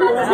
you.